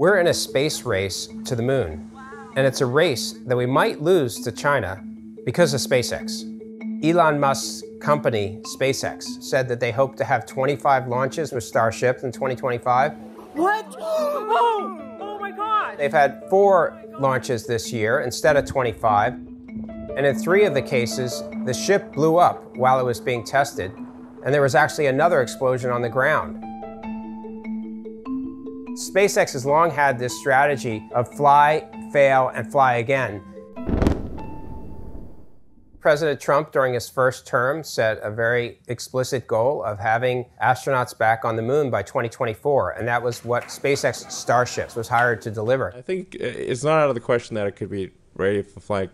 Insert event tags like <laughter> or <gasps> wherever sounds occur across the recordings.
We're in a space race to the moon, and it's a race that we might lose to China because of SpaceX. Elon Musk's company, SpaceX, said that they hope to have 25 launches with Starship in 2025. What? <gasps> Oh, oh my God. They've had four launches this year instead of 25. And in three of the cases, the ship blew up while it was being tested, and there was actually another explosion on the ground. SpaceX has long had this strategy of fly, fail, and fly again. President Trump, during his first term, set a very explicit goal of having astronauts back on the moon by 2024, and that was what SpaceX Starships was hired to deliver. I think uh, it's not out of the question that it could be ready to fly,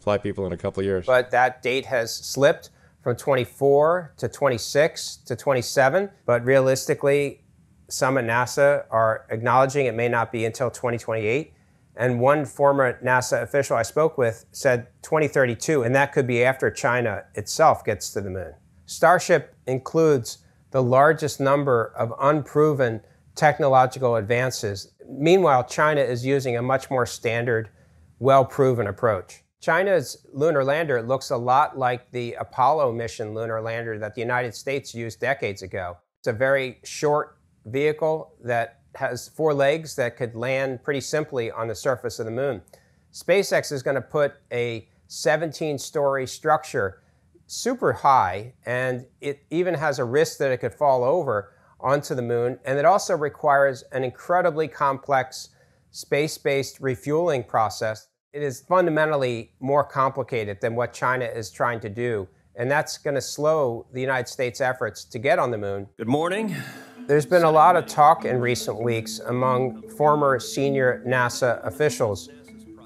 fly people in a couple of years. But that date has slipped from 24 to 26 to 27. But realistically, some at NASA are acknowledging it may not be until 2028. And one former NASA official I spoke with said 2032, and that could be after China itself gets to the moon. Starship includes the largest number of unproven technological advances. Meanwhile, China is using a much more standard, well proven approach. China's lunar lander looks a lot like the Apollo mission lunar lander that the United States used decades ago. It's a very short vehicle that has four legs that could land pretty simply on the surface of the moon. SpaceX is going to put a 17 story structure super high, and it even has a risk that it could fall over onto the moon. And it also requires an incredibly complex space based refueling process. It is fundamentally more complicated than what China is trying to do. And that's going to slow the United States' efforts to get on the moon. Good morning. There's been a lot of talk in recent weeks among former senior NASA officials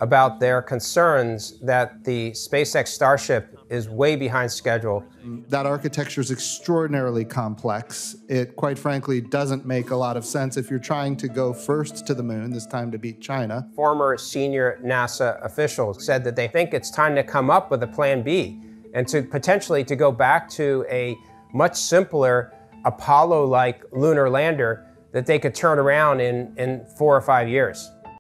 about their concerns that the SpaceX Starship is way behind schedule. That architecture is extraordinarily complex. It, quite frankly, doesn't make a lot of sense if you're trying to go first to the moon, this time to beat China. Former senior NASA officials said that they think it's time to come up with a plan B and to potentially to go back to a much simpler Apollo like lunar lander that they could turn around in, in four or five years.